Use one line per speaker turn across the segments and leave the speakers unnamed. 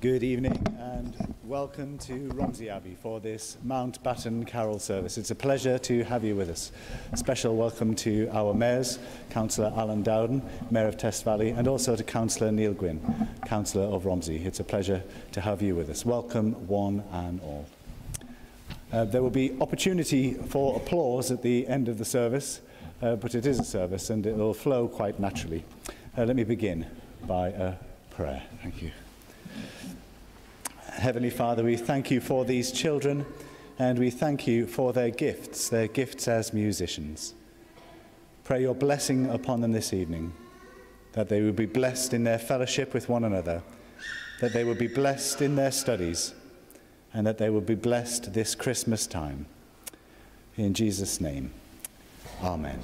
Good evening and welcome to Romsey Abbey for this Mountbatten Carol service. It's a pleasure to have you with us. Special welcome to our mayors, Councillor Alan Dowden, Mayor of Test Valley, and also to Councillor Neil Gwynn, Councillor of Romsey. It's a pleasure to have you with us. Welcome one and all. Uh, there will be opportunity for applause at the end of the service, uh, but it is a service and it will flow quite naturally. Uh, let me begin by a prayer. Thank you. Heavenly Father, we thank you for these children and we thank you for their gifts, their gifts as musicians. Pray your blessing upon them this evening, that they will be blessed in their fellowship with one another, that they will be blessed in their studies, and that they will be blessed this Christmas time. In Jesus' name, Amen.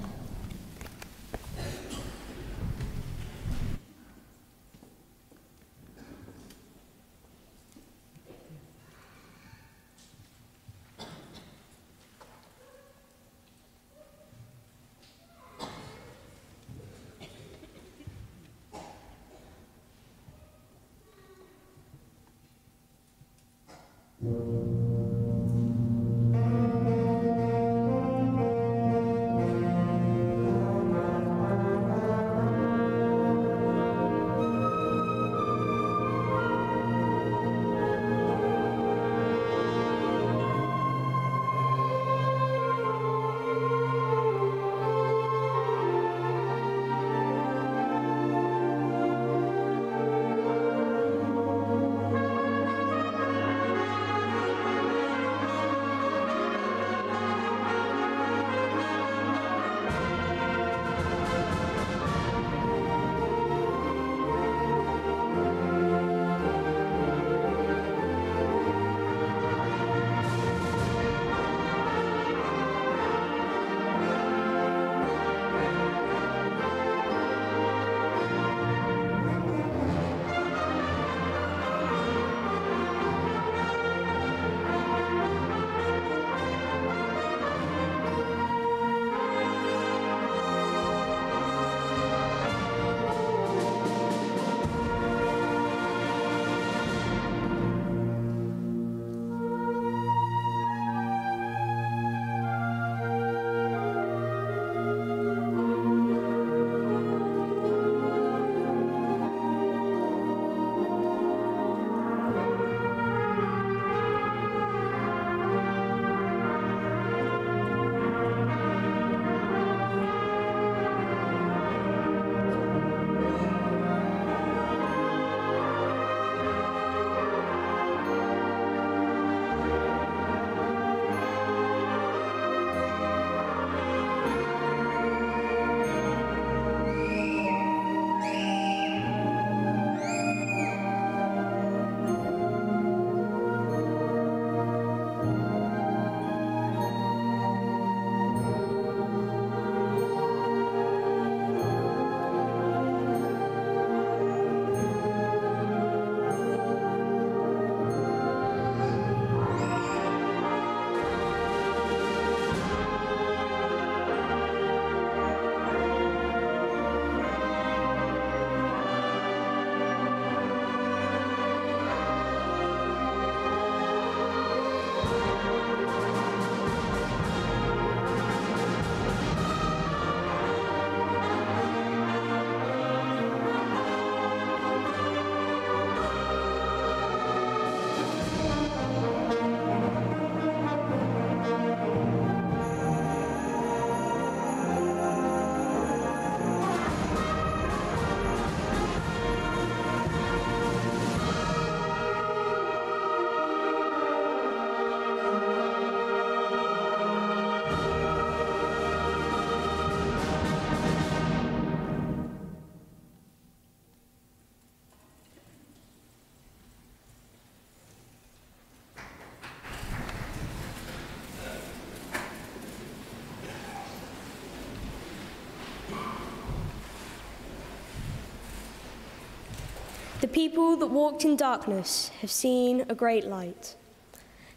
The people that walked in darkness have seen a great light.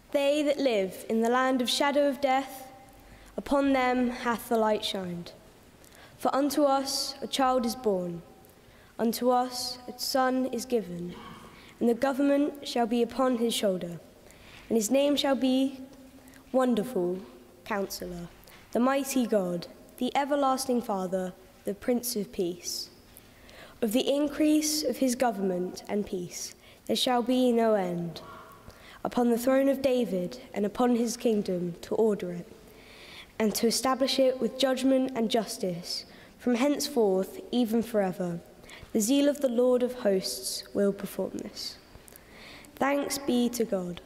They that live in the land of shadow of death, upon them hath the light shined. For unto us a child is born, unto us a son is given, and the government shall be upon his shoulder. And his name shall be Wonderful Counselor, the Mighty God, the Everlasting Father, the Prince of Peace. Of the increase of his government and peace there shall be no end. Upon the throne of David and upon his kingdom to order it, and to establish it with judgment and justice from henceforth, even forever. The zeal of the Lord of hosts will perform this. Thanks be to God.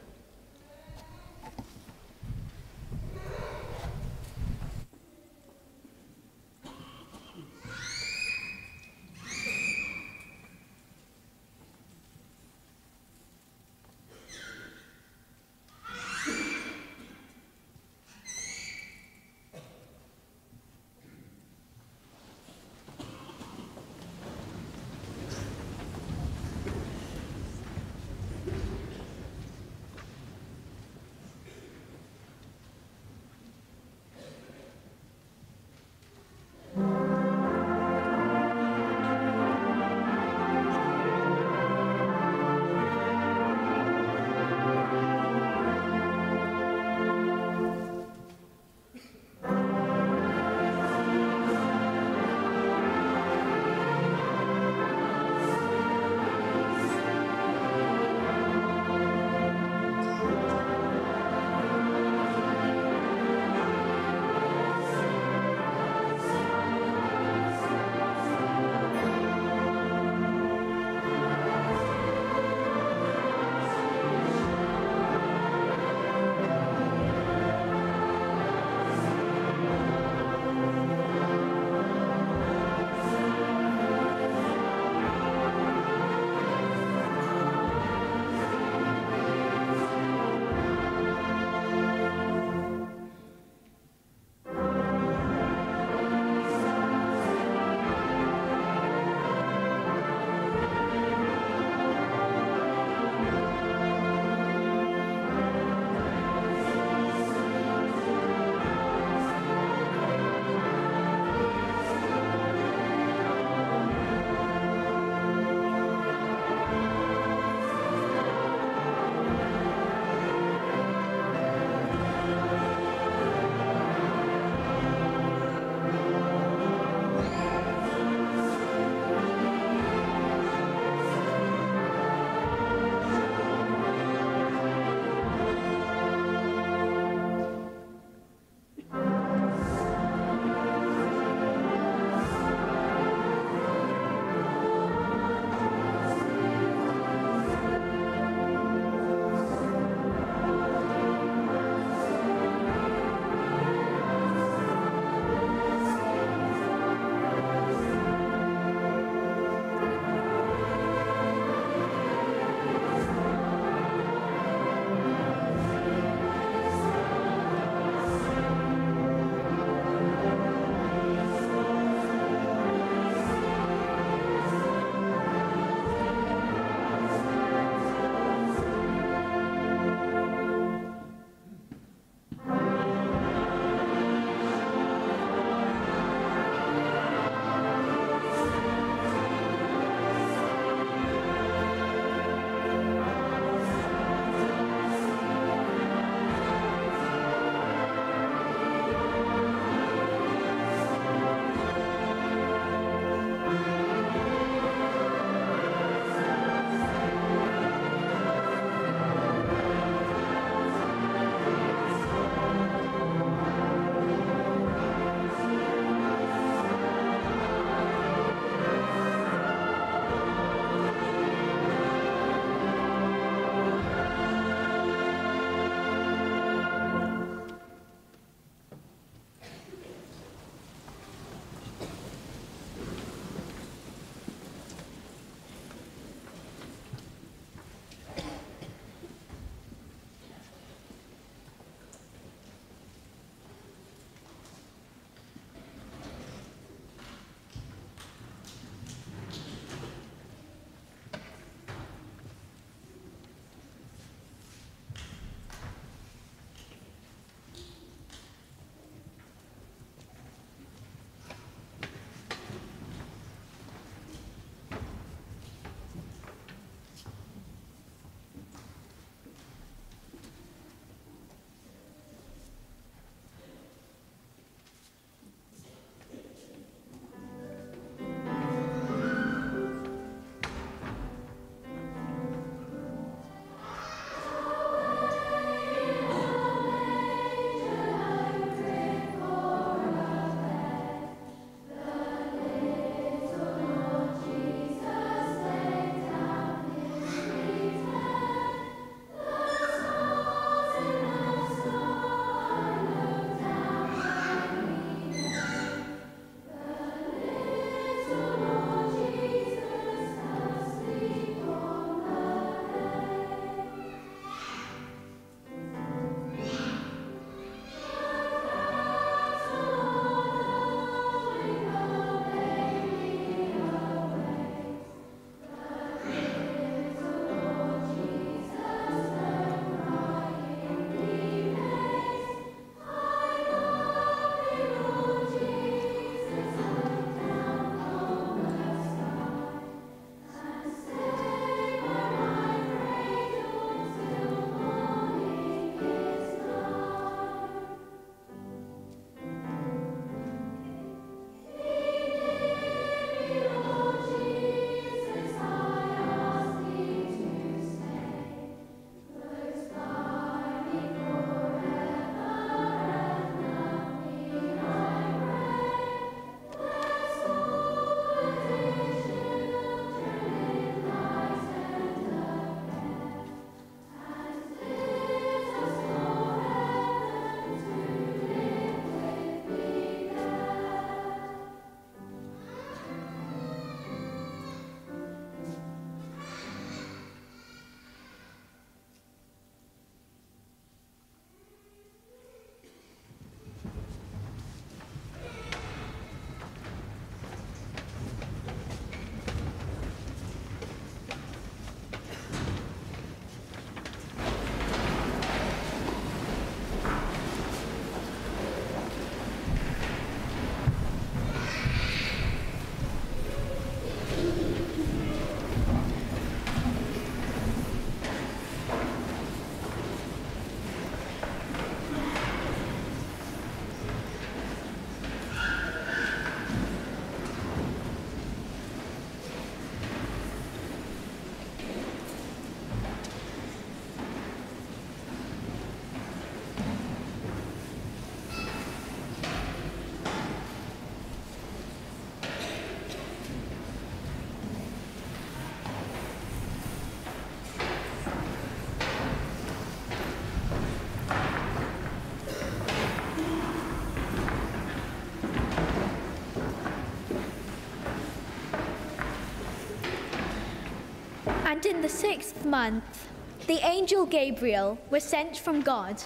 In the sixth month, the angel Gabriel was sent from God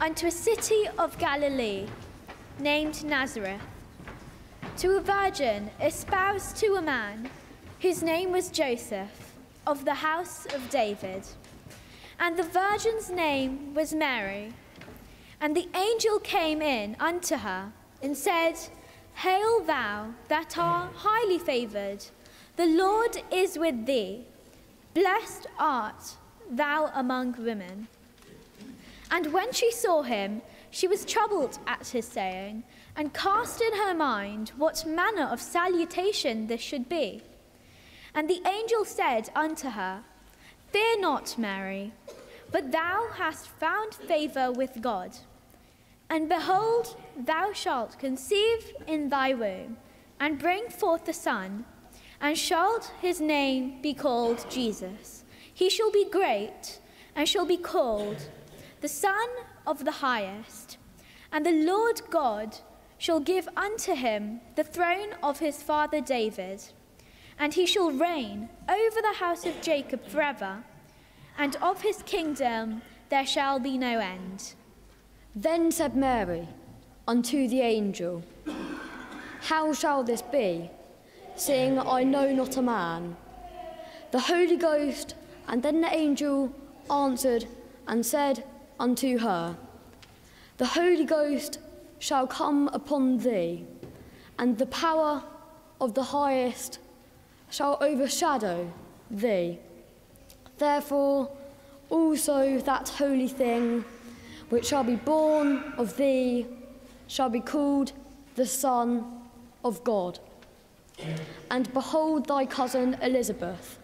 unto a city of Galilee named Nazareth to a virgin espoused to a man whose name was Joseph of the house of David. And the virgin's name was Mary. And the angel came in unto her and said, Hail, thou that art highly favored, the Lord is with thee. Blessed art thou among women. And when she saw him, she was troubled at his saying, and cast in her mind what manner of salutation this should be. And the angel said unto her, Fear not, Mary, but thou hast found favor with God. And behold, thou shalt conceive in thy womb, and bring forth a son, and shall his name be called Jesus. He shall be great, and shall be called the Son of the Highest. And the Lord God shall give unto him the throne of his father David and he shall reign over the house of Jacob forever, and of his kingdom there shall be no end.
Then said Mary unto the angel, How shall this be, seeing I know not a man? The Holy Ghost and then the angel answered and said unto her, The Holy Ghost shall come upon thee, and the power of the highest shall overshadow thee. Therefore, also that holy thing which shall be born of thee shall be called the Son of God. And behold thy cousin Elizabeth.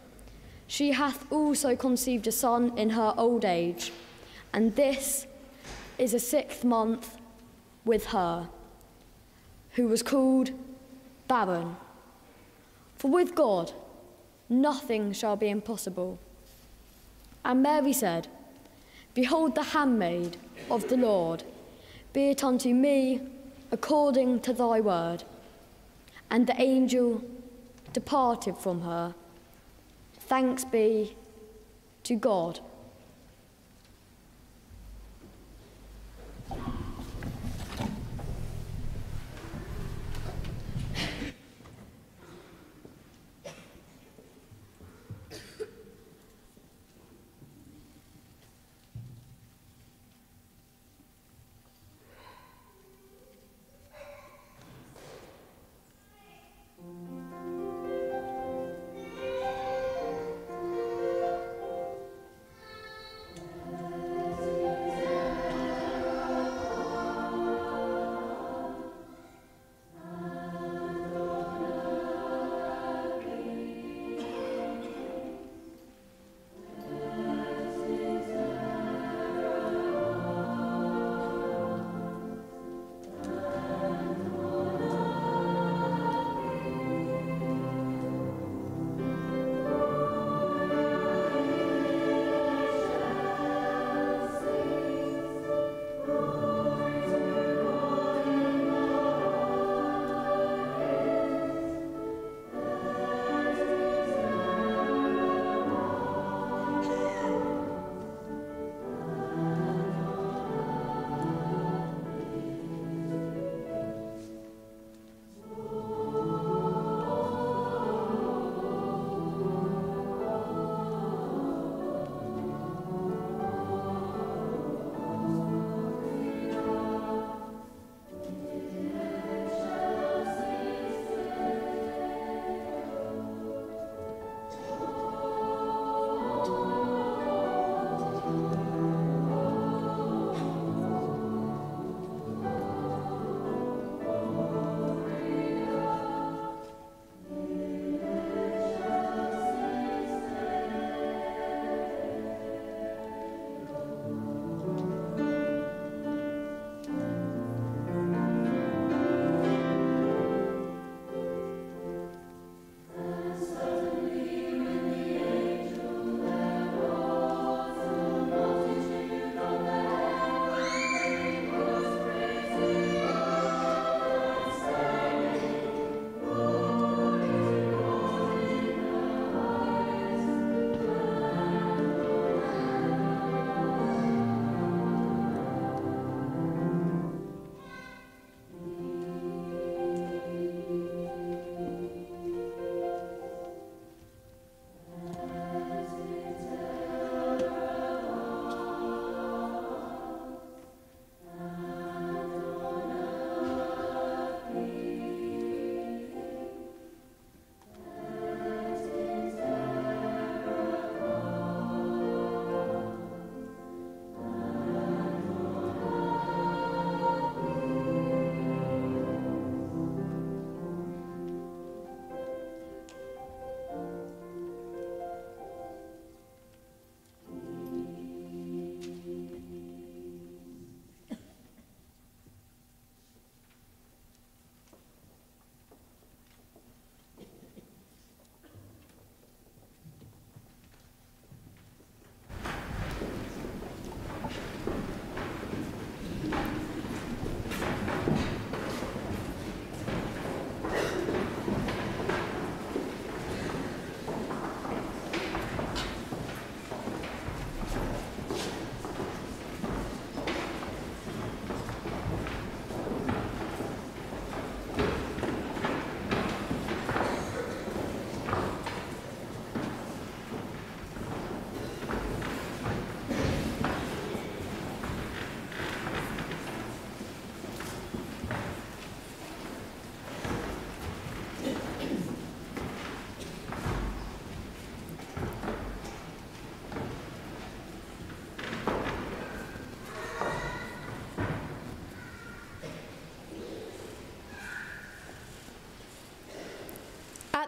She hath also conceived a son in her old age, and this is a sixth month with her, who was called barren. For with God, nothing shall be impossible. And Mary said, Behold the handmaid of the Lord, be it unto me according to thy word. And the angel departed from her. Thanks be to God.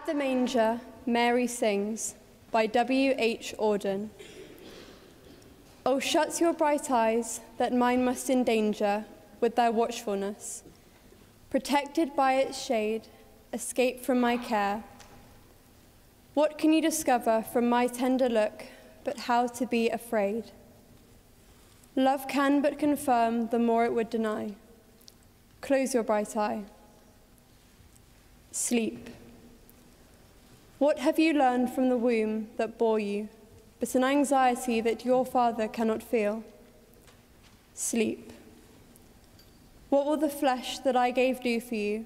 At the Manger, Mary Sings by W. H. Auden. Oh, shut your bright eyes that mine must endanger with thy watchfulness. Protected by its shade, escape from my care. What can you discover from my tender look but how to be afraid? Love can but confirm the more it would deny. Close your bright eye. Sleep. What have you learned from the womb that bore you, but an anxiety that your father cannot feel? Sleep. What will the flesh that I gave do for you,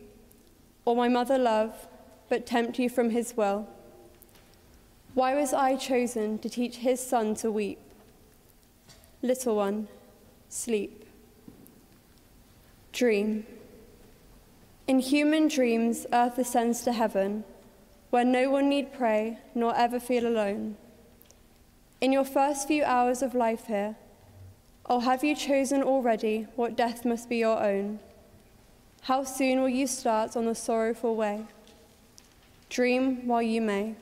or my mother love, but tempt you from his will? Why was I chosen to teach his son to weep? Little one, sleep. Dream. In human dreams, earth ascends to heaven, where no one need pray nor ever feel alone. In your first few hours of life here, or have you chosen already what death must be your own? How soon will you start on the sorrowful way? Dream while you may.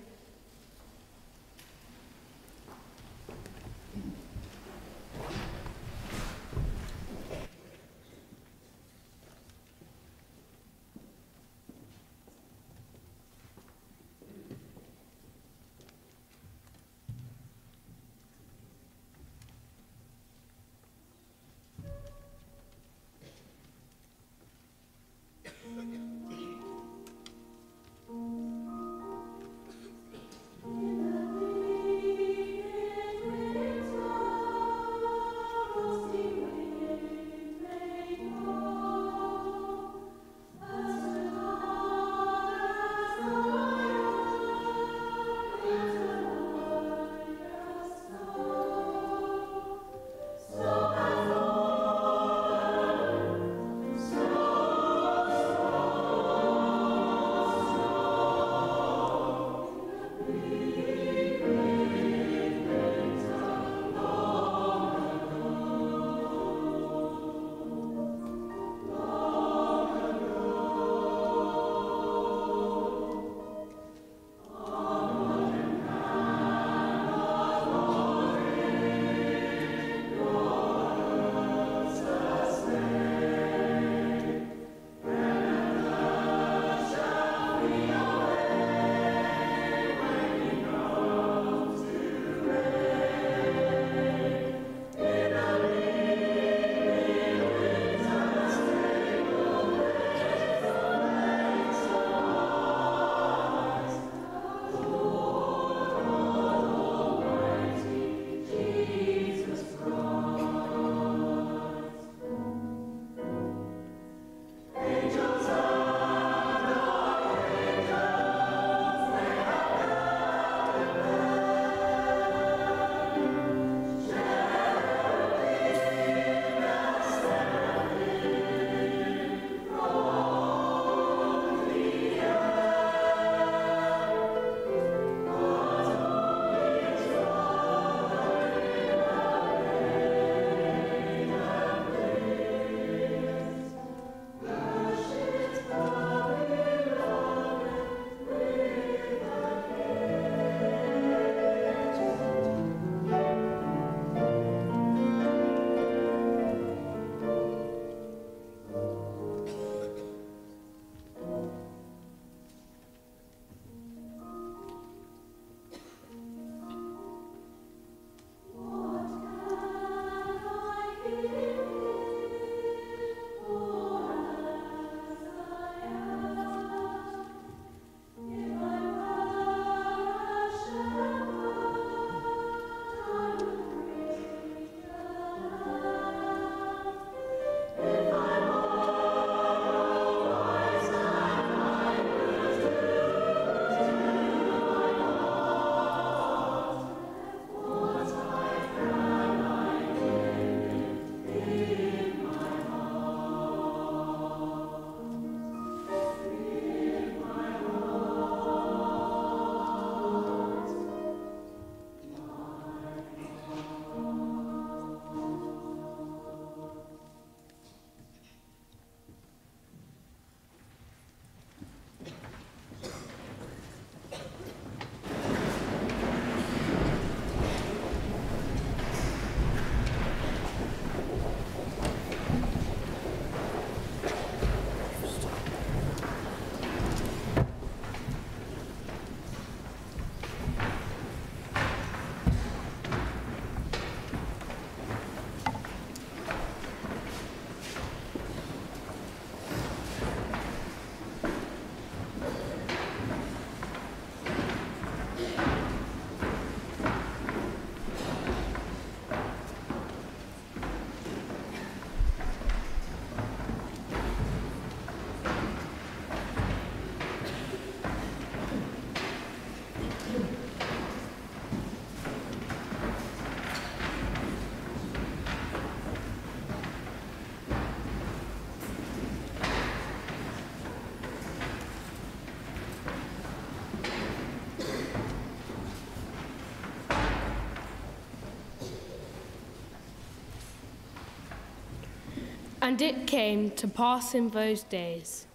And it came to pass in those days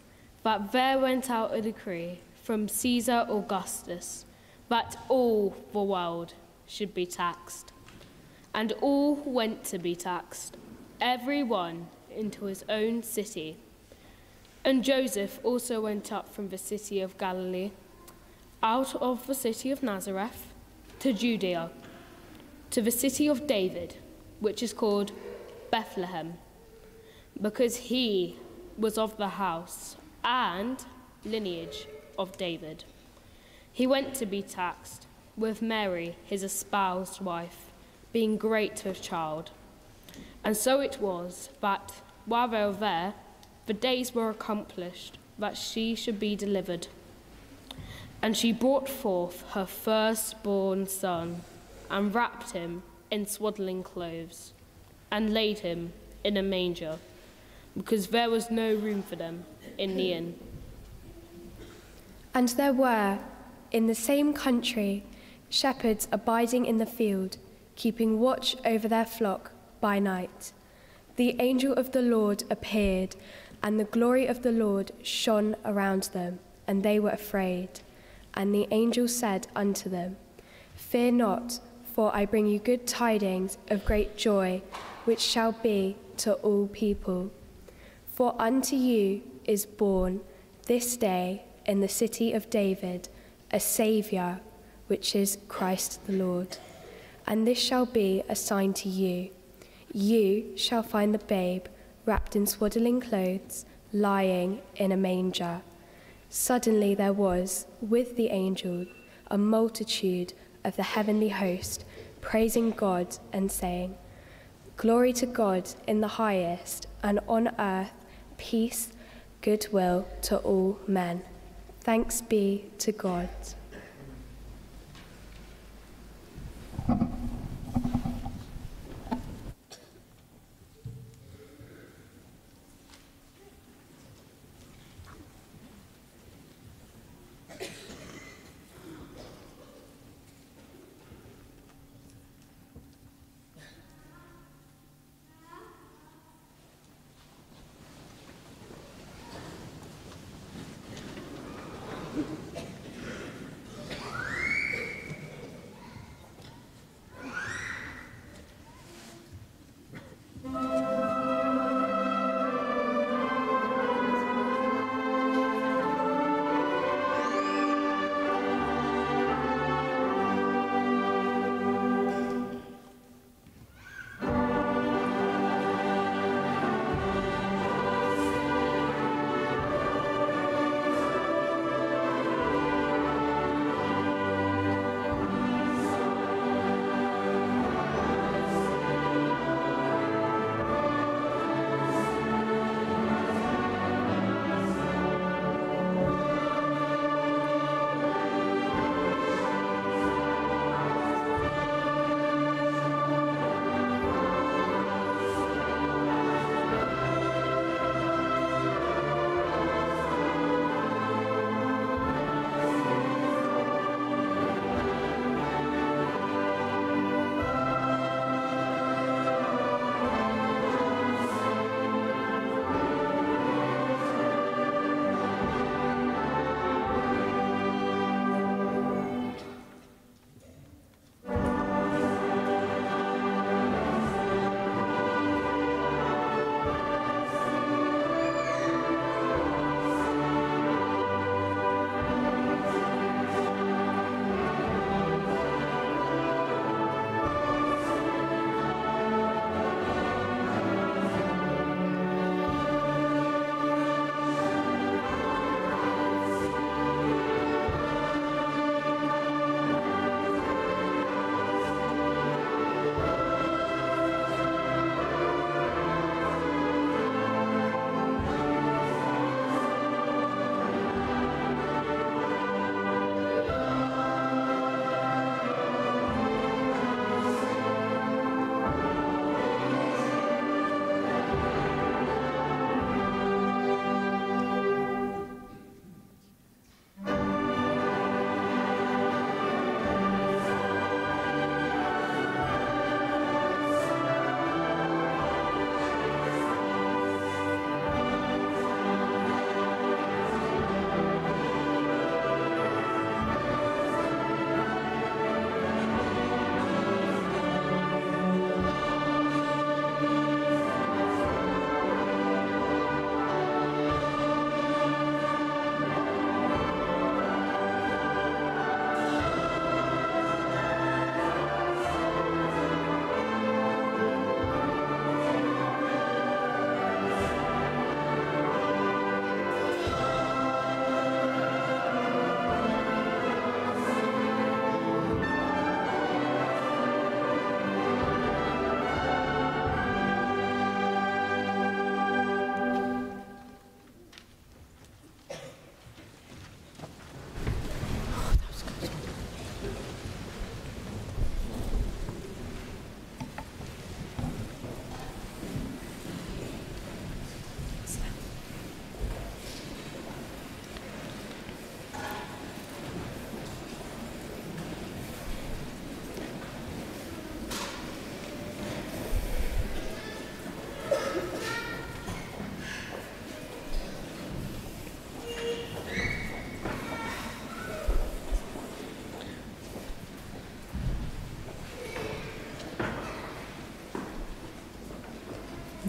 that there went out a decree from Caesar Augustus that all the world should be taxed. And all went to be taxed, every one into his own city. And Joseph also went up from the city of Galilee, out of the city of Nazareth, to Judea, to the city of David, which is called Bethlehem, because he was of the house and lineage of David. He went to be taxed with Mary, his espoused wife, being great with child. And so it was that while they were there, the days were accomplished that she should be delivered. And she brought forth her firstborn son, and wrapped him in swaddling clothes, and laid him in a manger, because there was no room for them in the inn.
And there were, in the same country, shepherds abiding in the field, keeping watch over their flock by night. The angel of the Lord appeared, and the glory of the Lord shone around them, and they were afraid. And the angel said unto them, Fear not, for I bring you good tidings of great joy, which shall be to all people. For unto you is born this day in the city of David a Saviour, which is Christ the Lord. And this shall be a sign to you. You shall find the babe wrapped in swaddling clothes, lying in a manger. Suddenly there was, with the angel, a multitude of the heavenly host, praising God and saying, Glory to God in the highest, and on earth peace, goodwill to all men. Thanks be to God.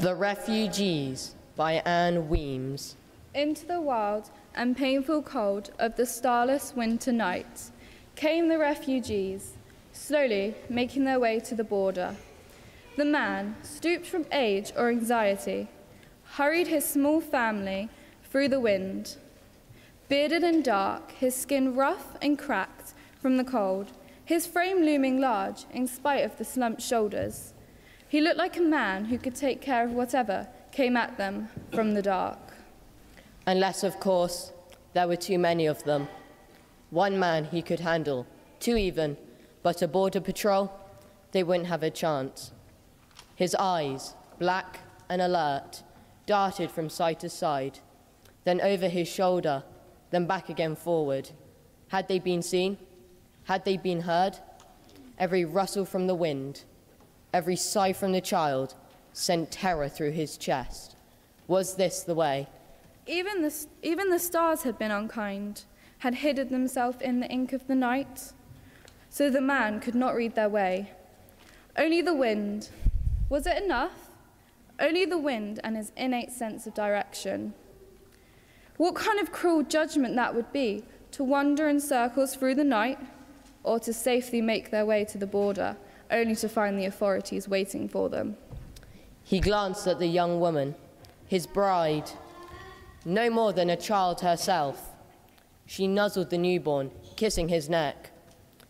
The Refugees by Ann Weems.
Into the wild and painful cold of the starless winter nights came the refugees, slowly making their way to the border. The man, stooped from age or anxiety, hurried his small family through the wind. Bearded and dark, his skin rough and cracked from the cold, his frame looming large in spite of the slumped shoulders. He looked like a man who could take care of whatever came at them from the dark.
Unless, of course, there were too many of them. One man he could handle, two even, but a border patrol, they wouldn't have a chance. His eyes, black and alert, darted from side to side, then over his shoulder, then back again forward. Had they been seen? Had they been heard? Every rustle from the wind, every sigh from the child sent terror through his chest. Was this the way?
Even the, even the stars had been unkind, had hidden themselves in the ink of the night, so the man could not read their way. Only the wind. Was it enough? Only the wind and his innate sense of direction. What kind of cruel judgment that would be to wander in circles through the night or to safely make their way to the border, only to find the authorities waiting for them.
He glanced at the young woman, his bride, no more than a child herself. She nuzzled the newborn, kissing his neck.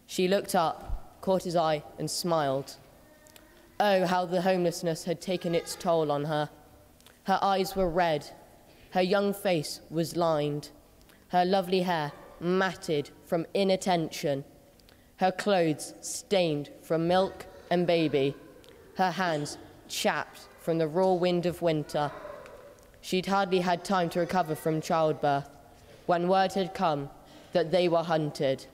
She looked up, caught his eye, and smiled. Oh, how the homelessness had taken its toll on her. Her eyes were red, her young face was lined, her lovely hair matted from inattention, her clothes stained from milk and baby, her hands chapped from the raw wind of winter. She'd hardly had time to recover from childbirth when word had come that they were hunted,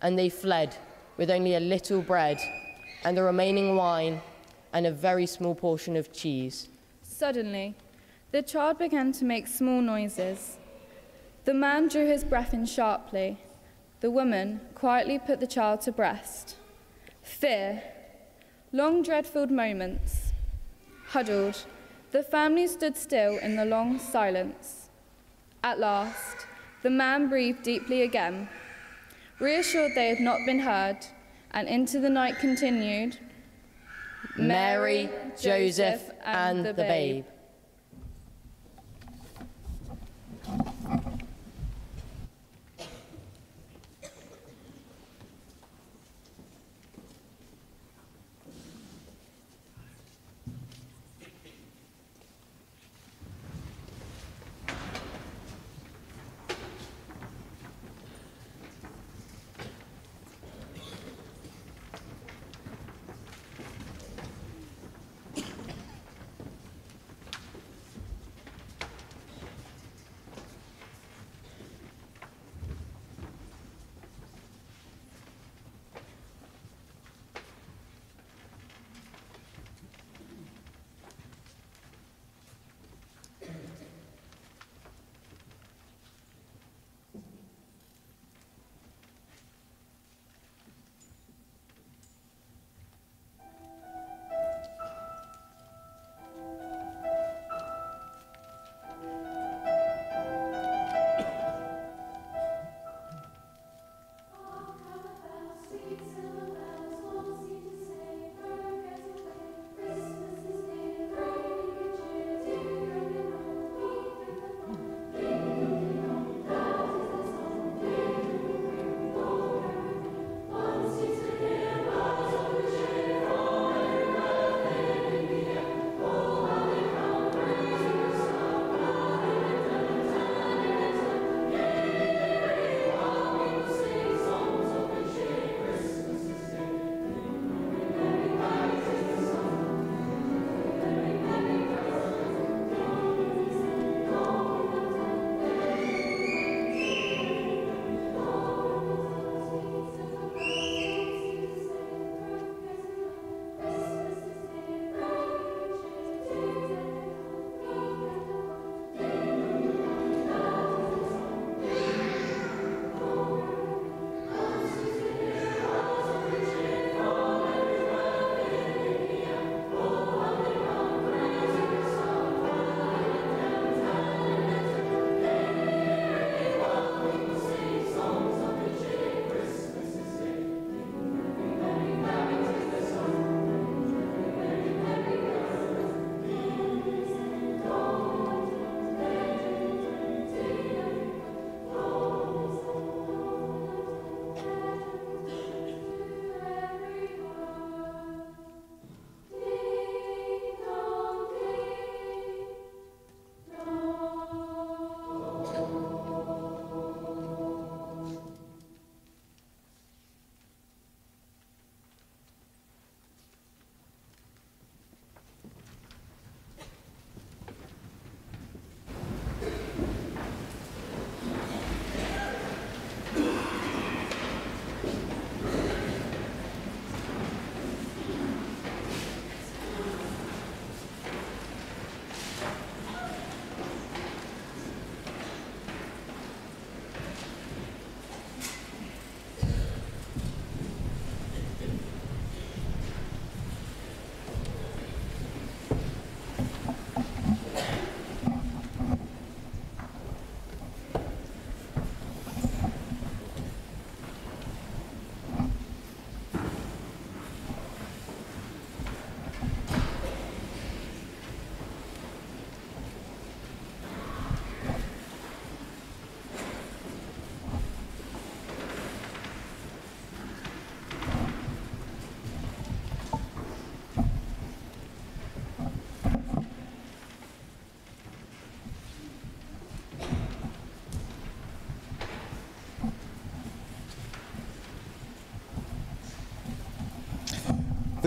and they fled with only a little bread and the remaining wine and a very small portion of cheese.
Suddenly, the child began to make small noises. The man drew his breath in sharply. The woman quietly put the child to breast. Fear, long dread-filled moments. Huddled, the family stood still in the long silence. At last, the man breathed deeply again. Reassured they had not been heard, and into the night continued
Mary, Joseph, and the babe.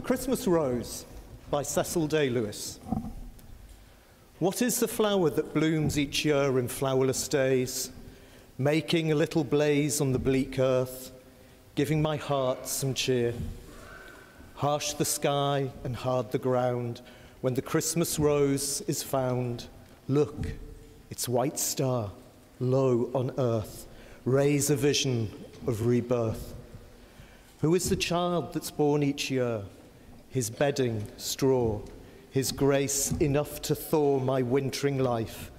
Christmas Rose by Cecil Day Lewis. What is the flower that blooms each year in flowerless days, making a little blaze on the bleak earth, giving my heart some cheer? Harsh the sky and hard the ground, when the Christmas rose is found, look, its white star, low on earth, raise a vision of rebirth. Who is the child that's born each year? His bedding, straw, his grace enough to thaw my wintering life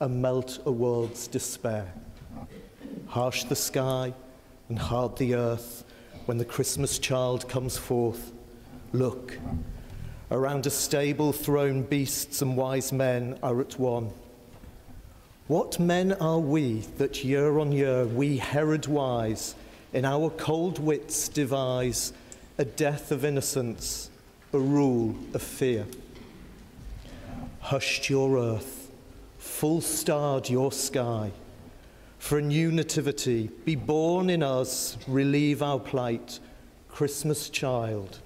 and melt a world's despair. Harsh the sky and hard the earth when the Christmas child comes forth. Look, around a stable throne, beasts and wise men are at one. What men are we that year on year we Herod wise in our cold wits devise a death of innocence, a rule of fear? Hushed your earth, full starred your sky, for a new nativity be born in us, relieve our plight, Christmas child,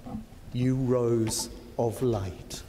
you rose of light.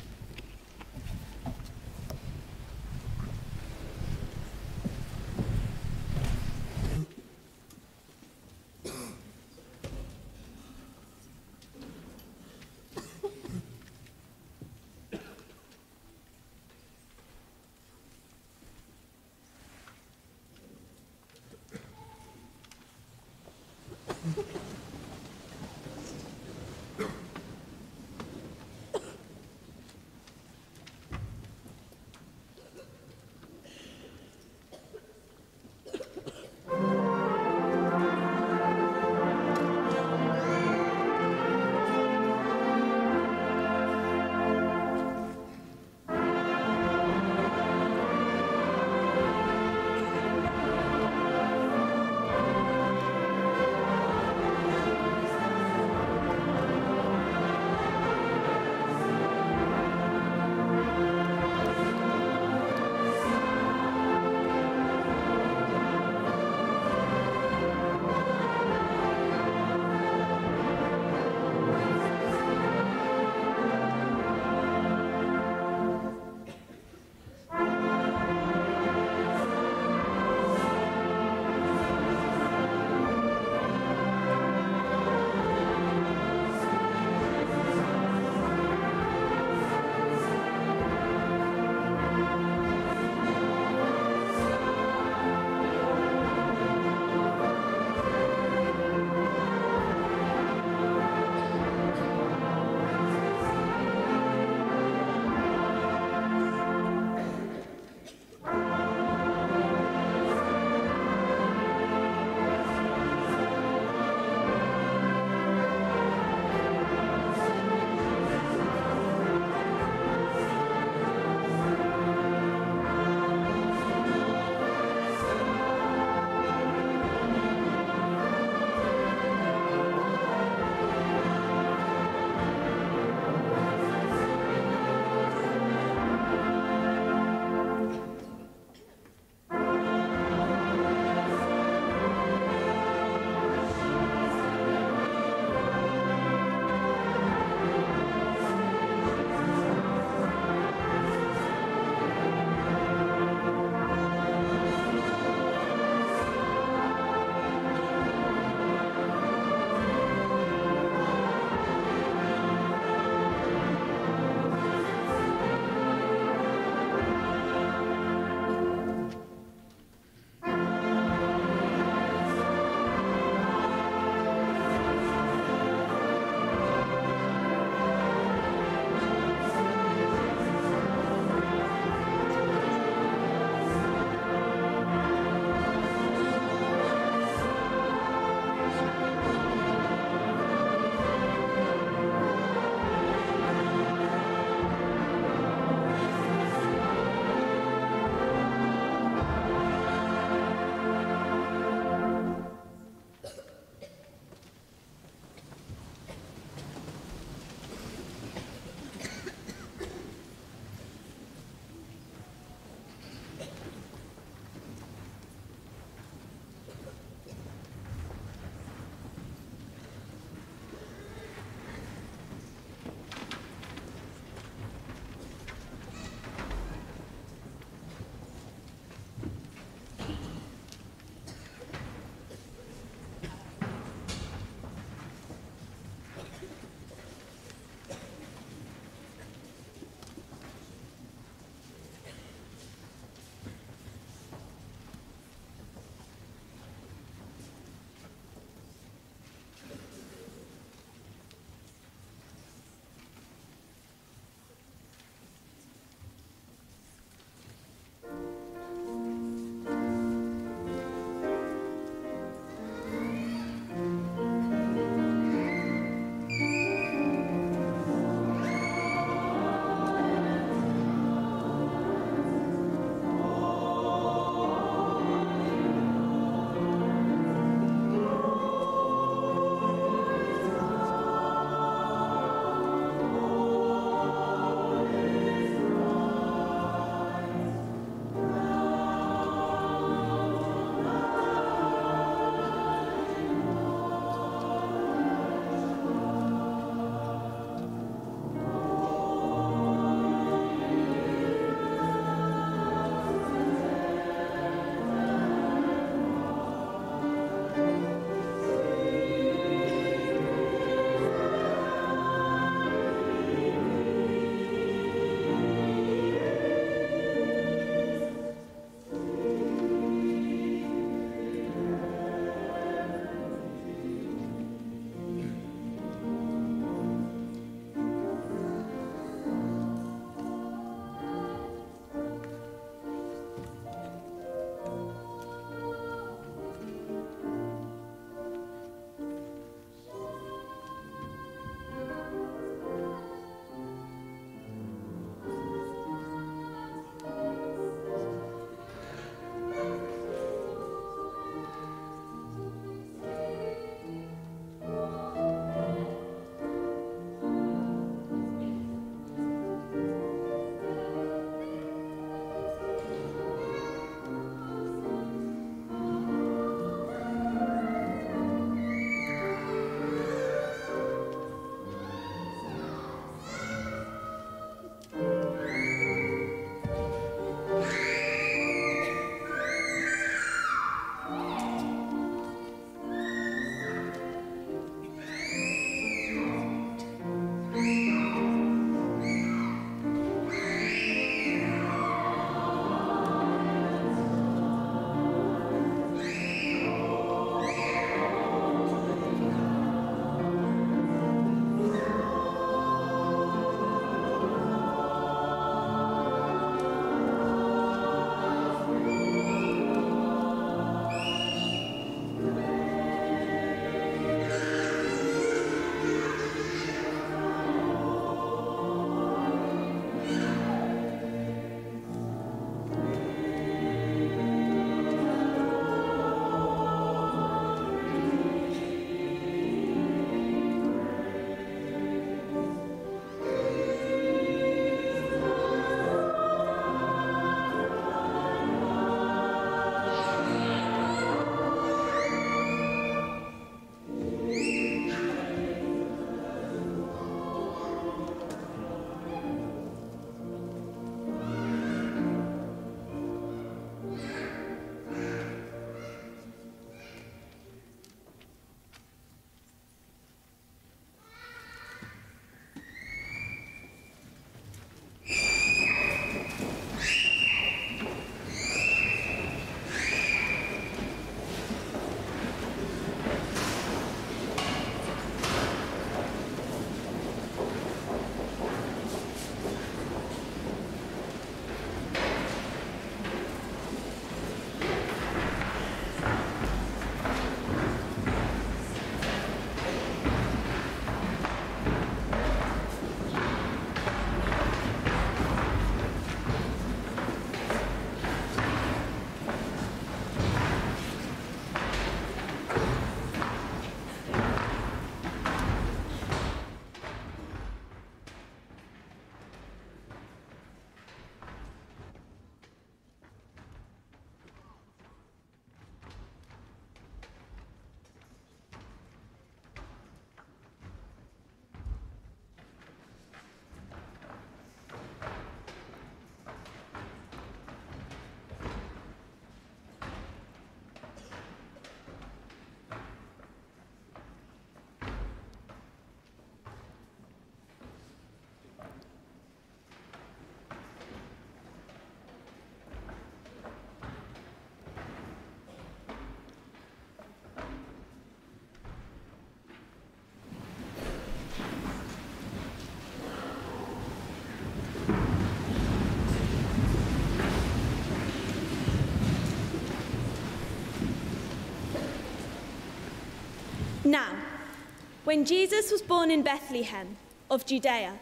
When Jesus was born in Bethlehem of Judea,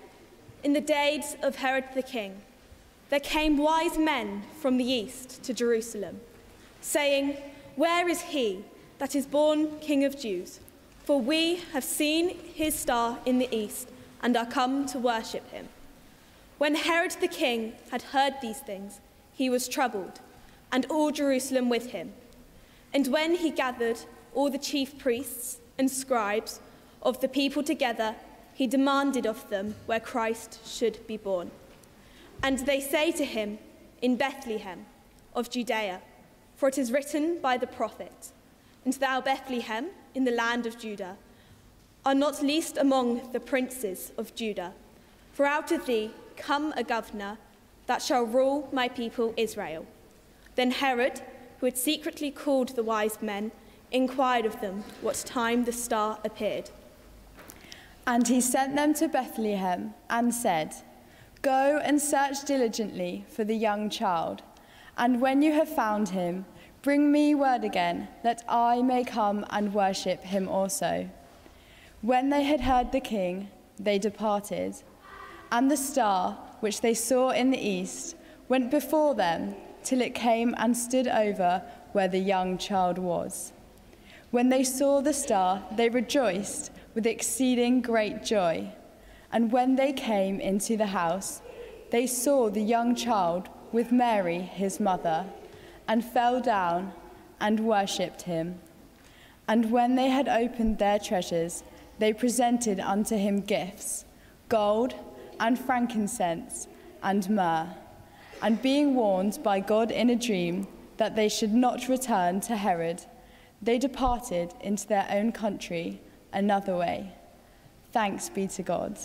in the days of Herod the king, there came wise men from the east to Jerusalem, saying, Where is he that is born King of Jews? For we have seen his star in the east and are come to worship him. When Herod the king had heard these things, he was troubled, and all Jerusalem with him. And when he gathered all the chief priests and scribes of the people together, he demanded of them where Christ should be born. And they say to him, In Bethlehem of Judea, for it is written by the prophet, And thou, Bethlehem, in the land of Judah, are not least among the princes of Judah, for out of thee come a governor that shall rule my people Israel. Then Herod, who had secretly called the wise men, inquired of them what time the star appeared.
And he sent them to Bethlehem and said, Go and search diligently for the young child, and when you have found him, bring me word again, that I may come and worship him also. When they had heard the king, they departed, and the star, which they saw in the east, went before them till it came and stood over where the young child was. When they saw the star, they rejoiced with exceeding great joy. And when they came into the house, they saw the young child with Mary, his mother, and fell down and worshipped him. And when they had opened their treasures, they presented unto him gifts gold and frankincense and myrrh. And being warned by God in a dream that they should not return to Herod, they departed into their own country another way. Thanks be to God.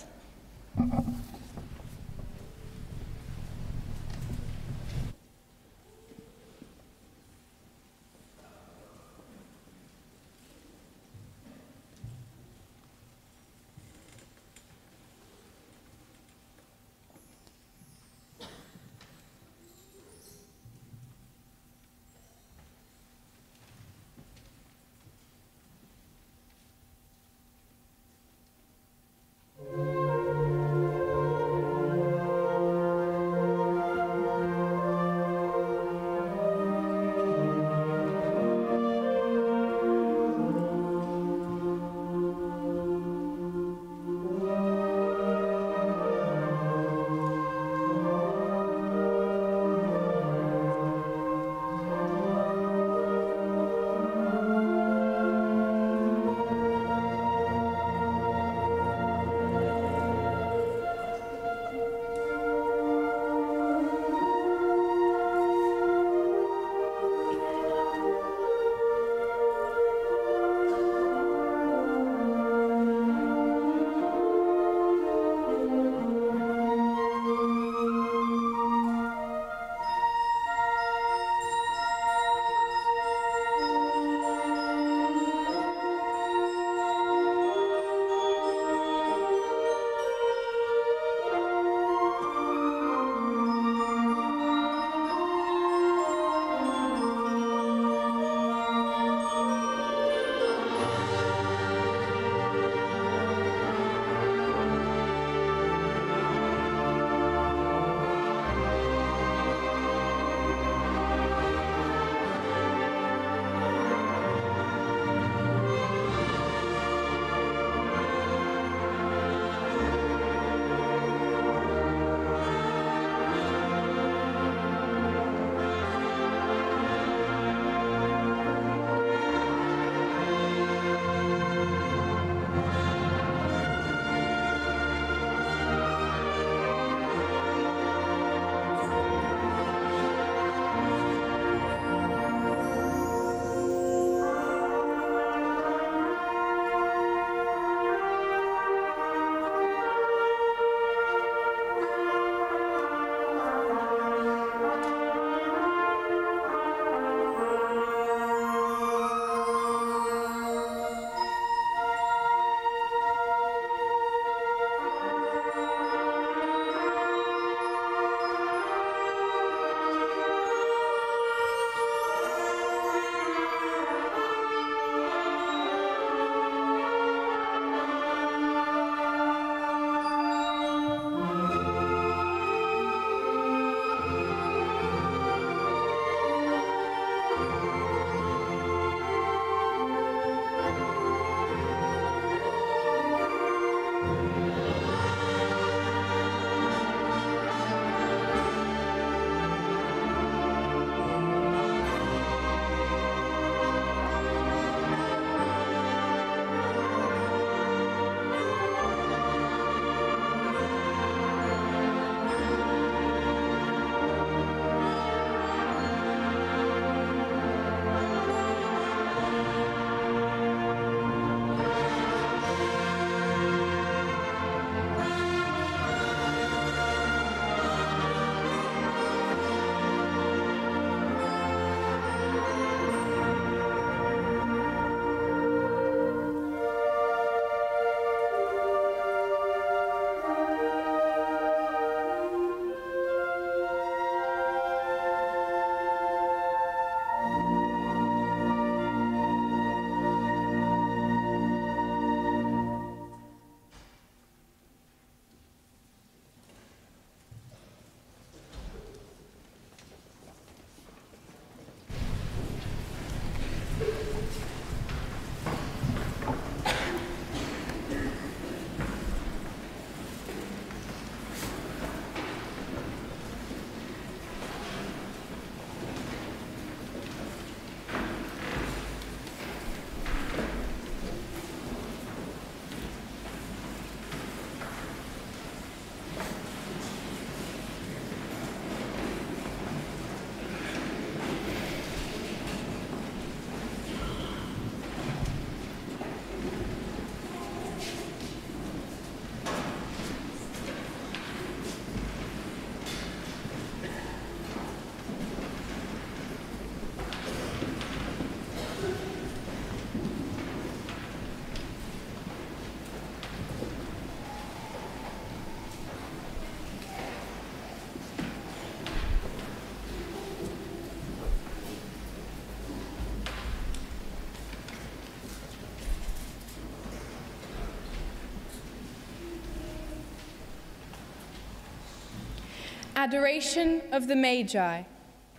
Adoration of the Magi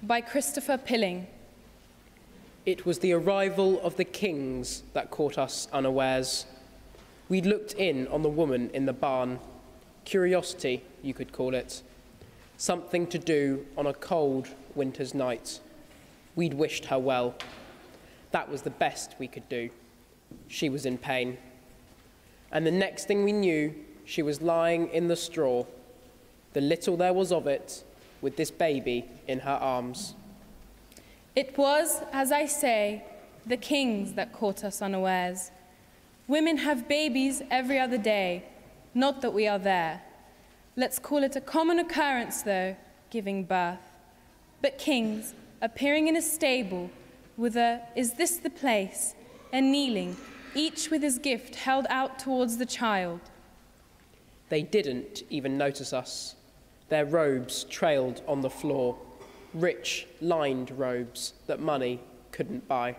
by Christopher Pilling.
It was the arrival of the kings that caught us unawares. We looked in on the woman in the barn. Curiosity, you could call it. Something to do on a cold winter's night. We'd wished her well. That was the best we could do. She was in pain. And the next thing we knew, she was lying in the straw, the little there was of it, with this baby in her arms.
It was, as I say, the kings that caught us unawares. Women have babies every other day, not that we are there. Let's call it a common occurrence, though, giving birth. But kings, appearing in a stable, with a, is this the place, and kneeling, each with his gift held out towards the child.
They didn't even notice us. Their robes trailed on the floor, rich, lined robes that money couldn't buy.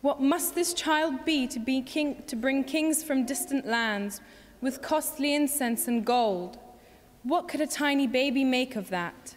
What must this child be to, be king, to bring kings from distant lands with costly incense and gold? What could a tiny baby make of that?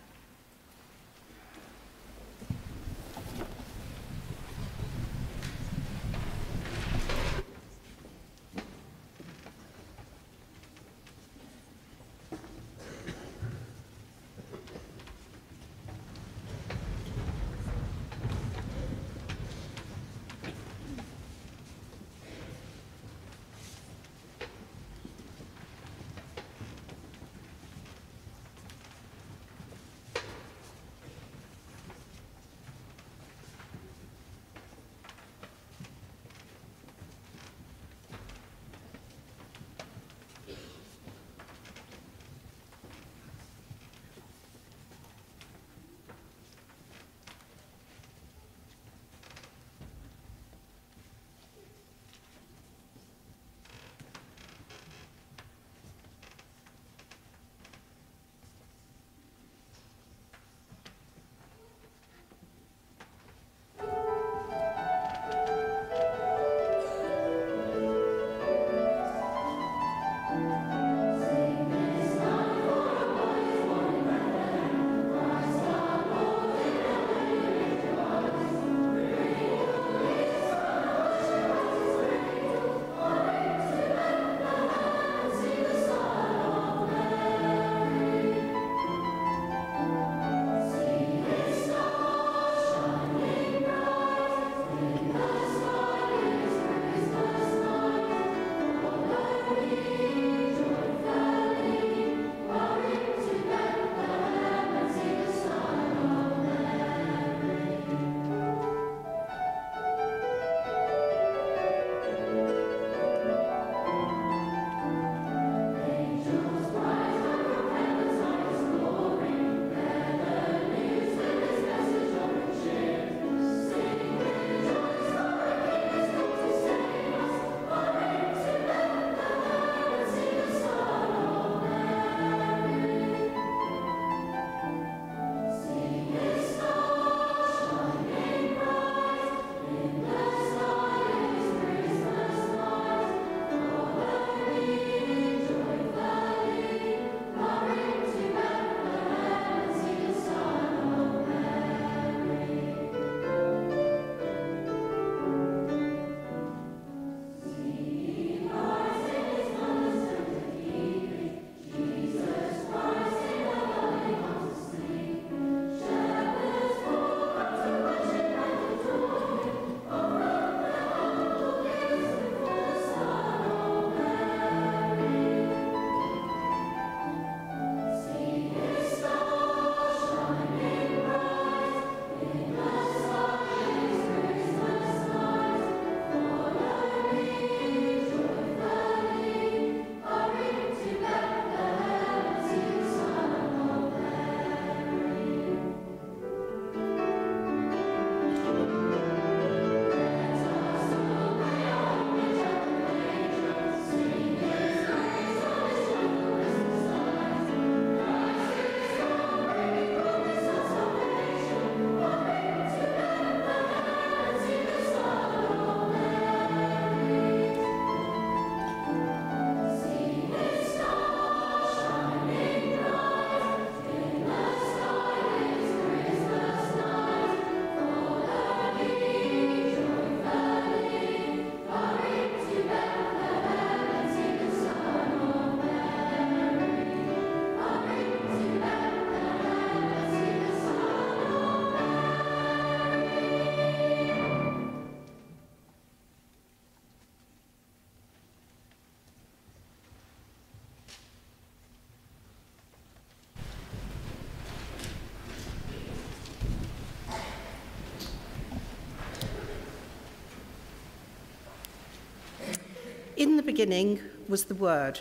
Beginning was the Word,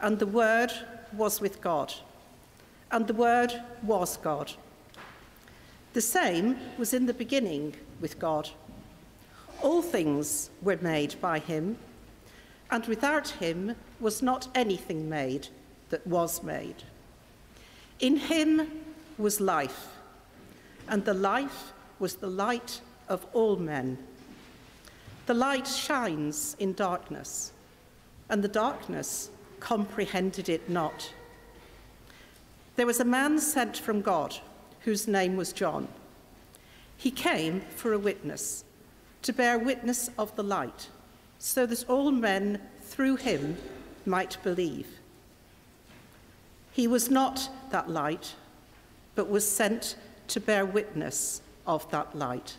and the Word was with God, and the Word was God. The same was in the beginning with God. All things were made by him, and without him was not anything made that was made. In him was life, and the life was the light of all men. The light shines in darkness, and the darkness comprehended it not. There was a man sent from God whose name was John. He came for a witness, to bear witness of the light, so that all men through him might believe. He was not that light, but was sent to bear witness of that light.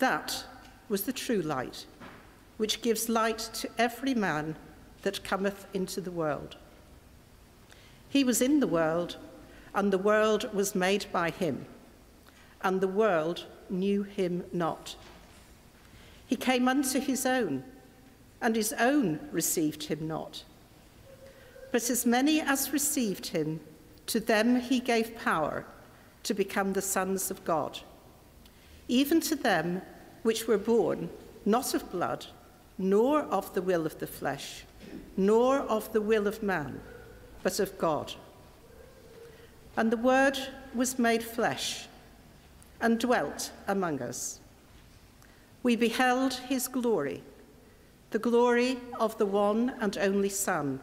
That was the true light, which gives light to every man that cometh into the world. He was in the world, and the world was made by him, and the world knew him not. He came unto his own, and his own received him not. But as many as received him, to them he gave power to become the sons of God, even to them which were born not of blood, nor of the will of the flesh, nor of the will of man, but of God. And the Word was made flesh and dwelt among us. We beheld his glory, the glory of the one and only Son,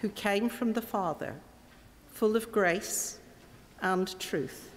who came from the Father, full of grace and truth.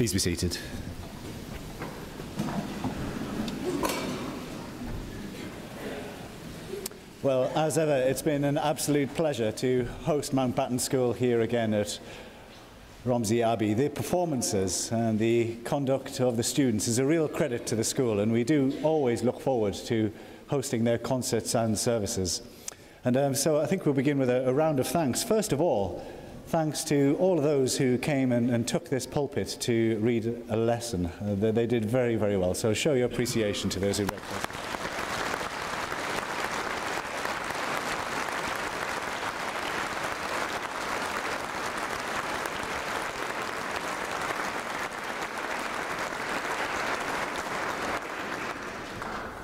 Please be seated. Well, as ever, it's been an absolute pleasure to host Mountbatten School here again at Romsey Abbey. The performances and the conduct of the students is a real credit to the school, and we do always look forward to hosting their concerts and services. And um, so I think we'll begin with a, a round of thanks. First of all, thanks to all of those who came and, and took this pulpit to read a lesson. Uh, they, they did very, very well. So show your appreciation to those who read this.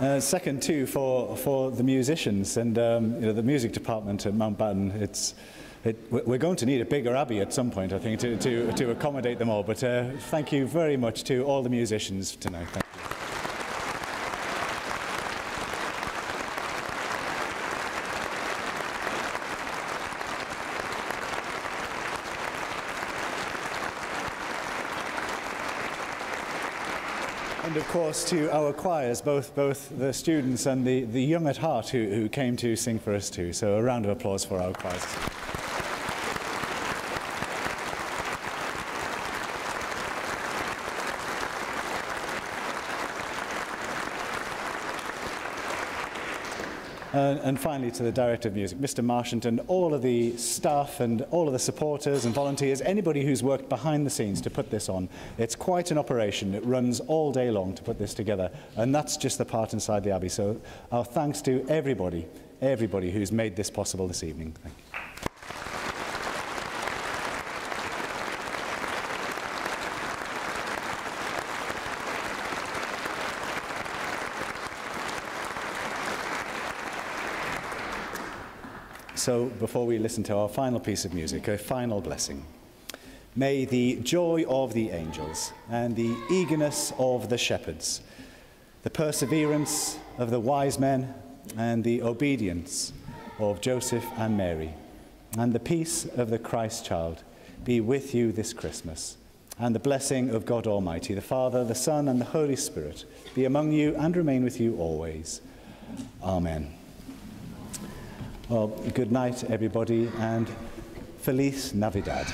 Uh, second, too, for, for the musicians and um, you know, the music department at Mountbatten. It's, it, we're going to need a bigger abbey at some point, I think, to, to, to accommodate them all. But uh, thank you very much to all the musicians tonight. Thank you. And of course to our choirs, both, both the students and the, the young at heart who, who came to sing for us too. So a round of applause for our choirs. And finally, to the Director of Music, Mr. Marshant, and all of the staff and all of the supporters and volunteers, anybody who's worked behind the scenes to put this on. It's quite an operation. It runs all day long to put this together, and that's just the part inside the Abbey. So our thanks to everybody, everybody who's made this possible this evening. Thank you. So, before we listen to our final piece of music, a final blessing. May the joy of the angels and the eagerness of the shepherds, the perseverance of the wise men and the obedience of Joseph and Mary, and the peace of the Christ child be with you this Christmas. And the blessing of God Almighty, the Father, the Son, and the Holy Spirit be among you and remain with you always. Amen. Well, good night, everybody, and Feliz Navidad.